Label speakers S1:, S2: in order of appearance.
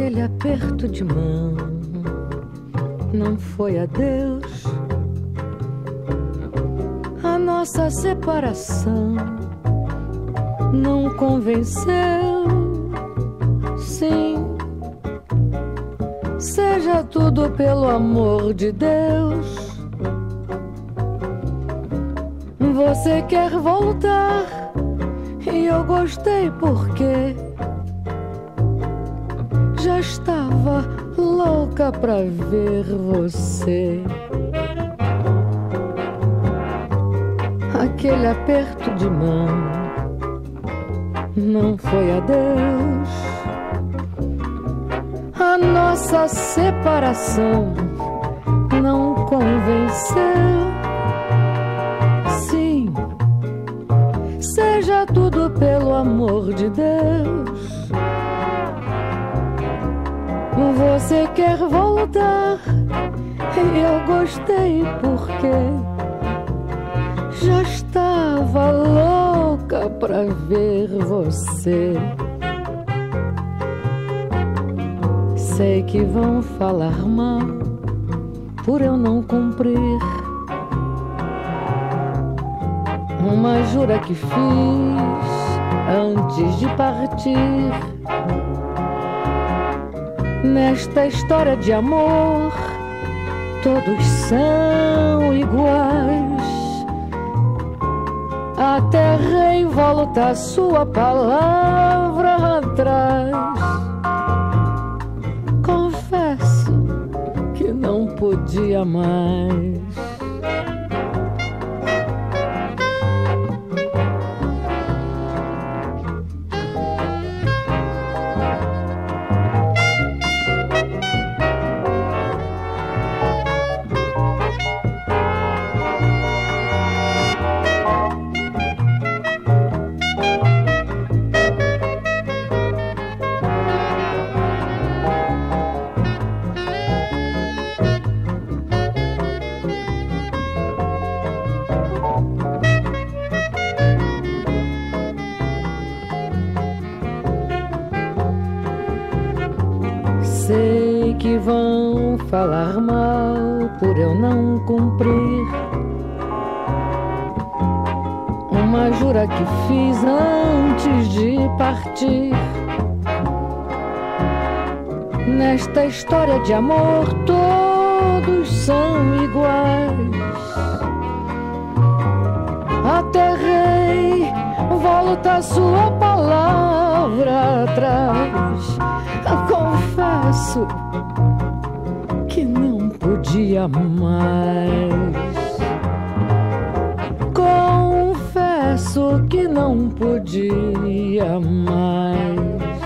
S1: Aquele aperto de mão não foi adeus. A nossa separação não convenceu. Sim, seja tudo pelo amor de Deus. Você quer voltar e eu gostei porque já estava louca pra ver você. Aquele aperto de mão não foi adeus. A nossa separação não convenceu. Sim, seja tudo pelo amor de Deus. Você quer voltar e eu gostei porque já estava louca pra ver você. Sei que vão falar mal por eu não cumprir uma jura que fiz antes de partir. Nesta história de amor, todos são iguais. A terra em volta, sua palavra atrás. Confesso que não podia mais. Sei que vão falar mal por eu não cumprir uma jura que fiz antes de partir. Nesta história de amor, todos são iguais. Até rei volta sua palavra atrás. Confesso que não podia mais. Confesso que não podia mais.